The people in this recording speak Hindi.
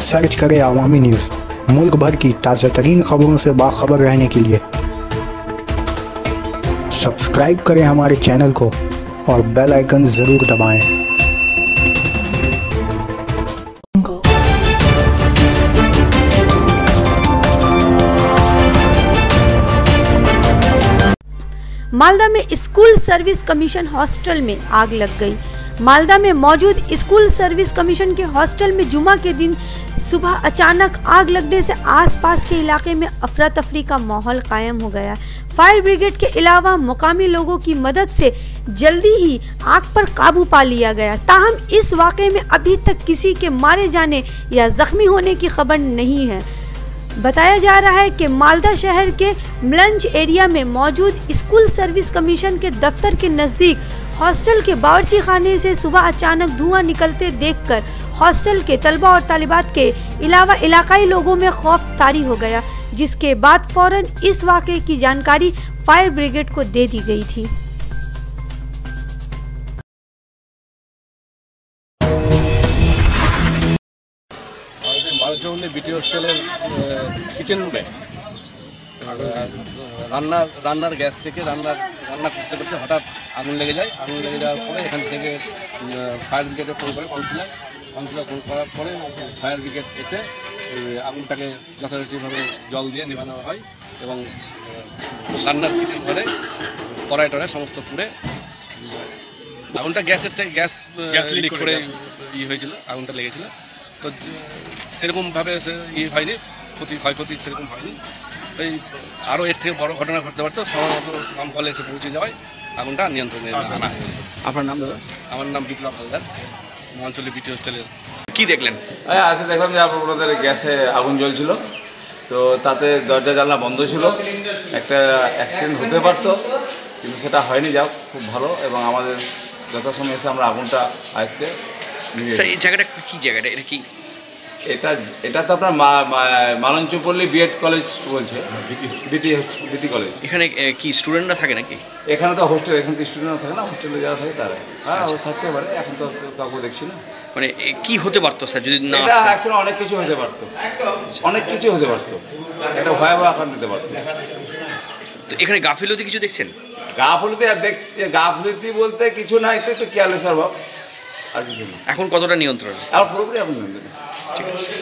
सर्च करें अवामी न्यूज़ मुल्क भर की ताज़ा तरीन खबरों से बाखबर रहने के लिए सब्सक्राइब करें हमारे चैनल को और बेल आइकन ज़रूर दबाएँ। मालदा में स्कूल सर्विस कमीशन हॉस्टल में आग लग गई मालदा में मौजूद स्कूल सर्विस कमीशन के हॉस्टल में जुमा के दिन सुबह अचानक आग लगने से आसपास के इलाके में अफरा तफरी का माहौल कायम हो गया। फायर ब्रिगेड के अलावा मुकामी लोगों की मदद से जल्दी ही आग पर काबू पा लिया गया। ताहम इस वाक़े में अभी तक किसी के मारे जाने या जख्मी होने की खबर नहीं है। बताया जा रहा है कि मालदा शहर के मलंज एरिया में मौजूद स्कूल सर्विस कमीशन के दफ्तर के नज़दीक हॉस्टल के बावर्ची खाने से सुबह अचानक धुआं निकलते देखकर हॉस्टल के तलबा और तालिबात के अलावा इलाकाई लोगों में खौफ तारी हो गया जिसके बाद फौरन इस वाक़े की जानकारी फायर ब्रिगेड को दे दी गई थी আমাদের মালচৌলি বিটি হোস্টেলের কিচেন রুমে রান্নার রান্নার গ্যাস থেকে রান্নার রান্না করতে করতে হঠাৎ আগুন লেগে যায়। আগুন লেগে যাওয়ার পরে এখান থেকে ফায়ার ব্রিগেডে ফোন করে কাউন্সিলার কাউন্সিলার ফোন করার পরে ফায়ার ব্রিগেড এসে আগুনটাকে যথাযথভাবে জল দিয়ে নেভানো হয় এবং রান্নার কিচেন ঘরে কড়াই টড়াই সমস্ত পুড়ে আগুনটা গ্যাসের থেকে গ্যাস গ্যাস লিক করে ইয়ে হয়েছিল আগুনটা লেগেছিল। তো সেরকমভাবে সে ই হয়নি ক্ষতি ক্ষয়ক্ষতি সেরকম হয়নি। এই আরও এর থেকে বড় ঘটনা ঘটতে পারতো। সময় মতো কম কলে এসে পৌঁছে যাওয়ায় আগুনটা নিয়ন্ত্রণে আনা আপনার নাম দাদা? আমার নাম বিপ্লব হালদার। অঞ্চলে বিটি হোস্টেলের। কী দেখলেন? হ্যাঁ আসে দেখলাম যে আপনাদের গ্যাসে আগুন জ্বলছিল। তো তাতে দরজা জানলা বন্ধ ছিল। একটা অ্যাক্সিডেন্ট হতে পারতো কিন্তু সেটা হয়নি। যাও খুব ভালো। এবং আমাদের যথাসময়ে এসে আমরা আগুনটা আয়ত্তে এই জায়গাটা কি জায়গাটা? এটা কি এটা এটা তো আপনার মা- মা- মালঞ্চপল্লী বিএড কলেজ বলছে। বিটি বিটি কলেজ এখানে কি স্টুডেন্টরা থাকে নাকি? এখানে তো হোস্টেল এখানে তো স্টুডেন্ট থাকে না হোস্টেলে যারা থাকে তারা। হ্যাঁ ও থাকতে পারে এখন তো কাউকে দেখছি না। মানে কি হতে পারতো স্যার যদি না অনেক কিছু হতে পারতো। অনেক কিছু হতে পারতো। এটা ভয়াবহ আকার নিতে পারতো। তো এখানে গাফিলতি কিছু দেখছেন? গাফলতি আর দেখ গাফলতি বলতে কিছু না একটু একটু কেয়ারলেস ভাব। আর কিছু না এখন কতটা নিয়ন্ত্রণ? আর পুরোপুরি আপনি ঠিক আছে।